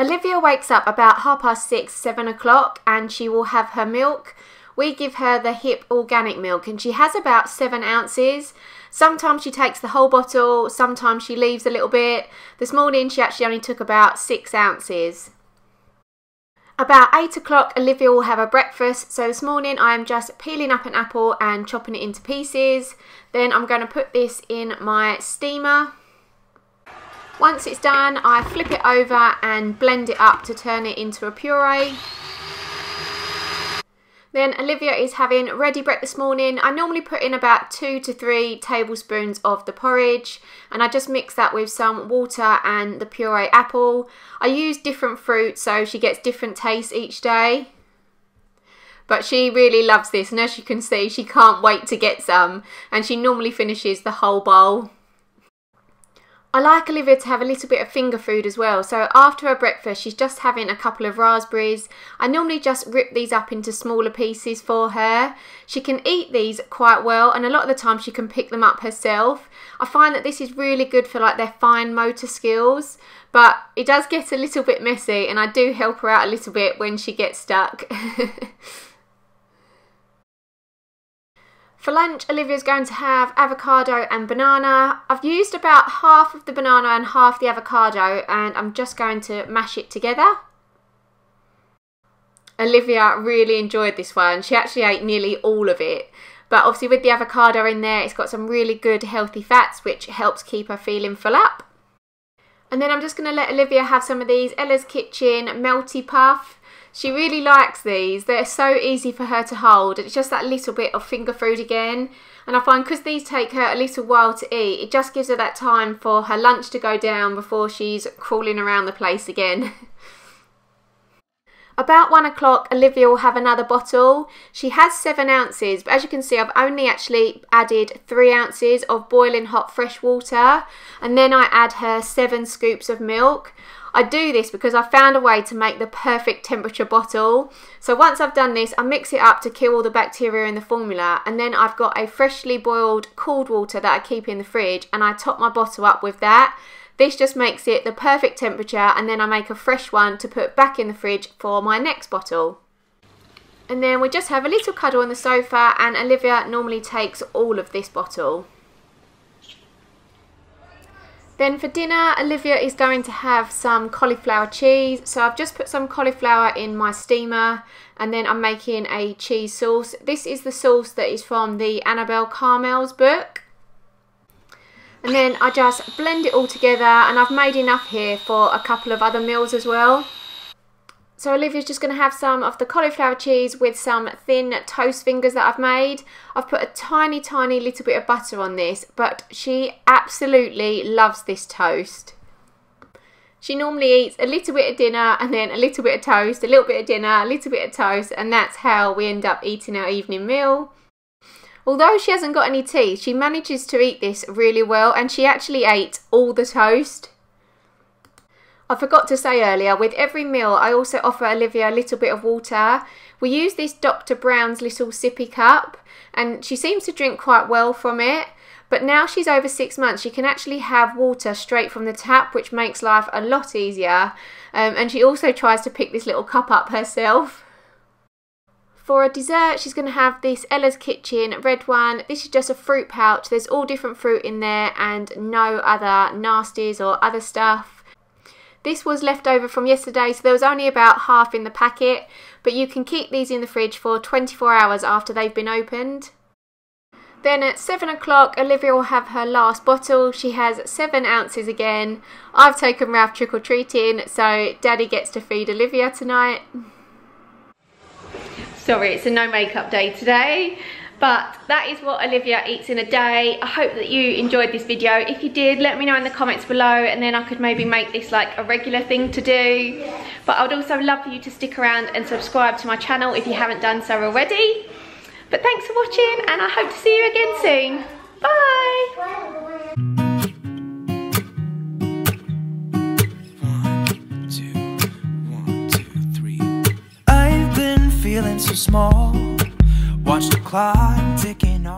Olivia wakes up about half past six, seven o'clock, and she will have her milk. We give her the HiPP organic milk, and she has about seven ounces. Sometimes she takes the whole bottle, sometimes she leaves a little bit. This morning she actually only took about six ounces. About 8 o'clock, Olivia will have her breakfast. So this morning I am just peeling up an apple and chopping it into pieces. Then I'm going to put this in my steamer. Once it's done, I flip it over and blend it up to turn it into a puree. Then Olivia is having Ready Brek this morning. I normally put in about two to three tablespoons of the porridge and I just mix that with some water and the puree apple. I use different fruits so she gets different tastes each day. But she really loves this and as you can see she can't wait to get some and she normally finishes the whole bowl. I like Olivia to have a little bit of finger food as well. So after her breakfast, she's just having a couple of raspberries. I normally just rip these up into smaller pieces for her. She can eat these quite well and a lot of the time she can pick them up herself. I find that this is really good for like their fine motor skills, but it does get a little bit messy and I do help her out a little bit when she gets stuck. For lunch, Olivia's going to have avocado and banana. I've used about half of the banana and half the avocado and I'm just going to mash it together. Olivia really enjoyed this one. She actually ate nearly all of it. But obviously with the avocado in there, it's got some really good healthy fats which helps keep her feeling full up. And then I'm just going to let Olivia have some of these Ella's Kitchen Melty Puff. She really likes these. They're so easy for her to hold. It's just that little bit of finger food again. And I find because these take her a little while to eat, it just gives her that time for her lunch to go down before she's crawling around the place again. About one o'clock, Olivia will have another bottle. She has seven ounces, but as you can see, I've only actually added three ounces of boiling hot fresh water, and then I add her seven scoops of milk. I do this because I found a way to make the perfect temperature bottle. So once I've done this, I mix it up to kill all the bacteria in the formula and then I've got a freshly boiled cooled water that I keep in the fridge and I top my bottle up with that. This just makes it the perfect temperature and then I make a fresh one to put back in the fridge for my next bottle. And then we just have a little cuddle on the sofa and Olivia normally takes all of this bottle. Then for dinner, Olivia is going to have some cauliflower cheese. So I've just put some cauliflower in my steamer and then I'm making a cheese sauce. This is the sauce that is from the Annabel Karmel's book. And then I just blend it all together and I've made enough here for a couple of other meals as well. So Olivia's just going to have some of the cauliflower cheese with some thin toast fingers that I've made. I've put a tiny, tiny little bit of butter on this, but she absolutely loves this toast. She normally eats a little bit of dinner and then a little bit of toast, a little bit of dinner, a little bit of toast, and that's how we end up eating our evening meal. Although she hasn't got any teeth, she manages to eat this really well, and she actually ate all the toast. I forgot to say earlier, with every meal I also offer Olivia a little bit of water. We use this Dr. Brown's little sippy cup and she seems to drink quite well from it. But now she's over six months, she can actually have water straight from the tap, which makes life a lot easier. Um, and she also tries to pick this little cup up herself. For a dessert, she's going to have this Ella's Kitchen red one. This is just a fruit pouch. There's all different fruit in there and no other nasties or other stuff. This was left over from yesterday, so there was only about half in the packet, but you can keep these in the fridge for 24 hours after they've been opened. Then at 7 o'clock, Olivia will have her last bottle. She has 7 ounces again. I've taken Ralph trick-or-treating, so Daddy gets to feed Olivia tonight. Sorry, it's a no makeup day today. But that is what Olivia eats in a day. I hope that you enjoyed this video. If you did, let me know in the comments below and then I could maybe make this like a regular thing to do. But I would also love for you to stick around and subscribe to my channel if you haven't done so already. But thanks for watching and I hope to see you again soon. Bye! feeling so small Watch the clock ticking off